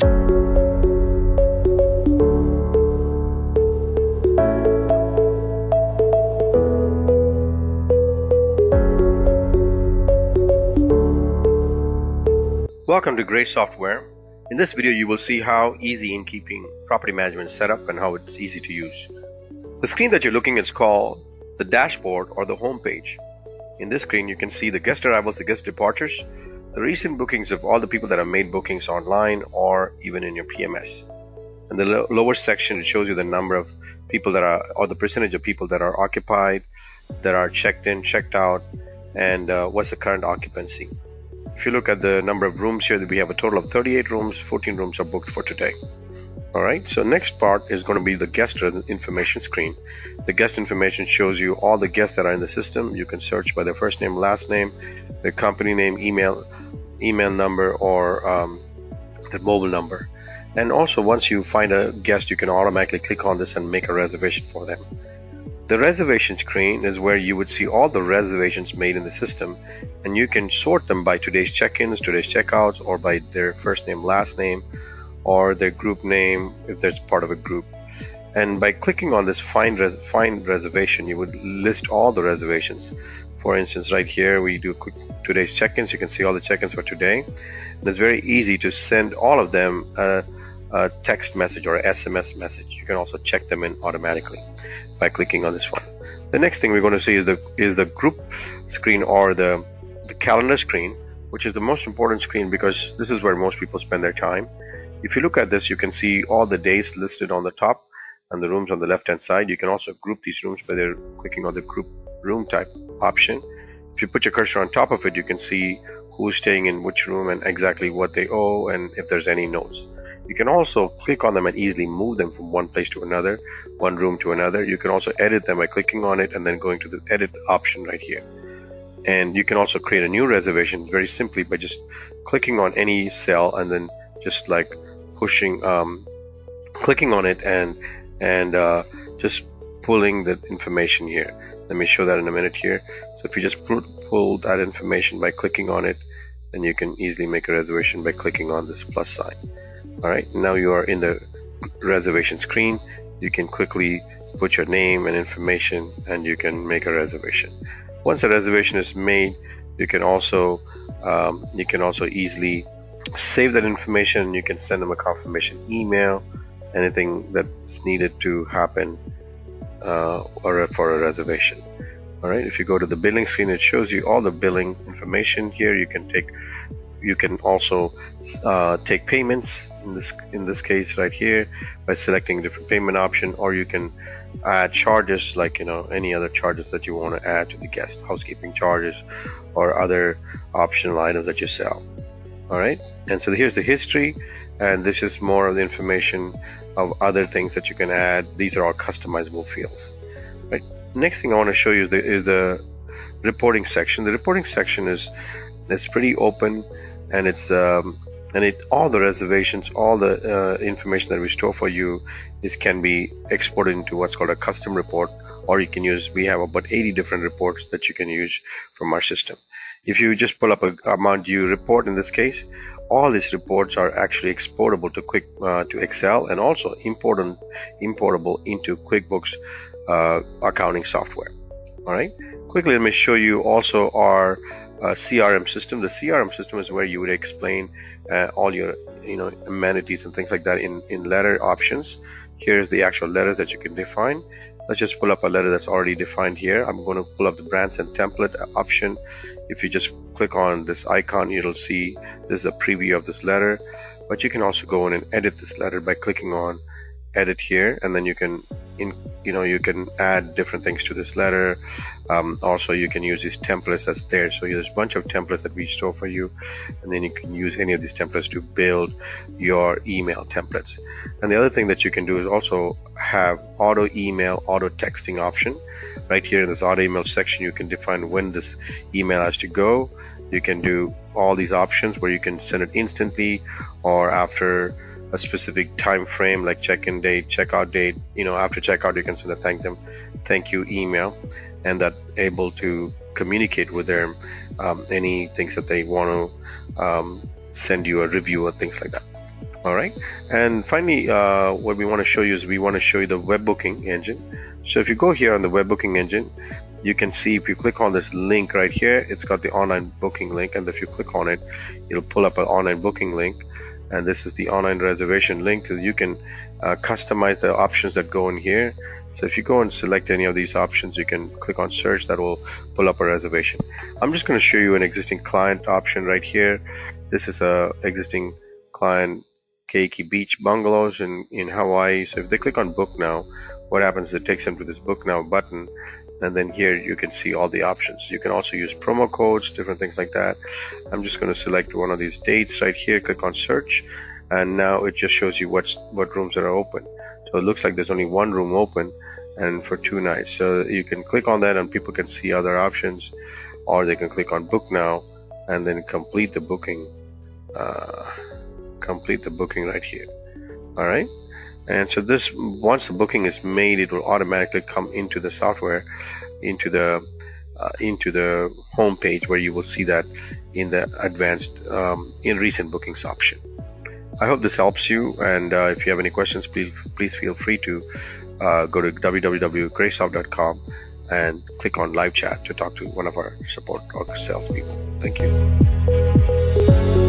Welcome to Gray Software. In this video you will see how easy Innkeeping property management is set up and how it's easy to use. The screen that you're looking at is called the dashboard or the home page. In this screen you can see the guest arrivals, the guest departures, the recent bookings of all the people that have made bookings online or even in your PMS. In the lo- lower section it shows you the number of people that are or the percentage of people that are occupied, that are checked in, checked out, and uh, what's the current occupancy. If you look at the number of rooms here, we have a total of 38 rooms, 14 rooms are booked for today. All right, so next part is going to be the guest information screen. The guest information shows you all the guests that are in the system. You can search by their first name, last name, their company name, email, email number, or um, their mobile number. And also, once you find a guest, you can automatically click on this and make a reservation for them. The reservation screen is where you would see all the reservations made in the system and you can sort them by today's check-ins, today's checkouts, or by their first name, last name, or their group name if there's part of a group. And by clicking on this find, res- find reservation, you would list all the reservations. For instance, right here we do today's check-ins. You can see all the check-ins for today. And it's very easy to send all of them a, a text message or SMS message. You can also check them in automatically by clicking on this one. The next thing we're going to see is the is the group screen or the, the calendar screen, which is the most important screen because this is where most people spend their time. If you look at this, you can see all the days listed on the top and the rooms on the left hand side. You can also group these rooms by their clicking on the group room type option. If you put your cursor on top of it, you can see who's staying in which room and exactly what they owe and if there's any notes. You can also click on them and easily move them from one place to another, one room to another. You can also edit them by clicking on it and then going to the edit option right here. And you can also create a new reservation very simply by just clicking on any cell and then just like pushing, um, clicking on it and and uh, just pulling the information here. Let me show that in a minute here. So if you just pull, that information by clicking on it, then you can easily make a reservation by clicking on this plus sign. All right now you are in the reservation screen. You can quickly put your name and information and you can make a reservation. Once a reservation is made you can also um, you can also easily save that information. You can send them a confirmation email anything that's needed to happen uh, or for a reservation. All right if you go to the billing screen it shows you all the billing information here. You can take you can also uh, take payments in this in this case right here by selecting a different payment option or you can add charges like you know any other charges that you want to add to the guest housekeeping charges or other optional items that you sell. All right and so here's the history and this is more of the information of other things that you can add. These are all customizable fields. Right. Next thing i want to show you is the, is the reporting section. The reporting section is it's pretty open and it's um, and it all the reservations all the uh, information that we store for you is can be exported into what's called a custom report or you can use we have about 80 different reports that you can use from our system. If you just pull up a amount due report in this case all these reports are actually exportable to quick uh, to excel and also important importable into quickbooks uh, accounting software all right quickly let me show you also our uh, CRM system. The CRM system is where you would explain uh, all your you know amenities and things like that in in letter options. Here's the actual letters that you can define. Let's just pull up a letter that's already defined here. I'm going to pull up the brands and template option. If you just click on this icon, you'll see this is a preview of this letter. But you can also go in and edit this letter by clicking on edit here and then you can in you know you can add different things to this letter. Um, also you can use these templates that's there. So there's a bunch of templates that we store for you and then you can use any of these templates to build your email templates. And the other thing that you can do is also have auto email auto texting option. Right here in this auto email section you can define when this email has to go you can do all these options where you can send it instantly or after a specific time frame like check-in date checkout date. You know after checkout you can send a thank them thank you email and that able to communicate with them um, any things that they want to um, send you a review or things like that. All right? And finally uh, what we want to show you is we want to show you the web booking engine. So if you go here on the web booking engine you can see if you click on this link right here it's got the online booking link and if you click on it it'll pull up an online booking link. And this is the online reservation link. So you can uh, customize the options that go in here. So if you go and select any of these options you can click on search that will pull up a reservation. I'm just going to show you an existing client option right here. This is a existing client Keiki Beach bungalows in, in Hawaii. So if they click on book now what happens is it takes them to this book now button and then here you can see all the options. You can also use promo codes different things like that. I'm just going to select one of these dates right here click on search and now it just shows you what's what rooms are open. So it looks like there's only one room open and for two nights. So you can click on that and people can see other options or they can click on book now and then complete the booking uh, complete the booking right here. All right and so this once the booking is made it will automatically come into the software into the uh, into the home page where you will see that in the advanced um, in recent bookings option. I hope this helps you and uh, if you have any questions please please feel free to uh, go to www.gracesoft.com and click on live chat to talk to one of our support or salespeople thank you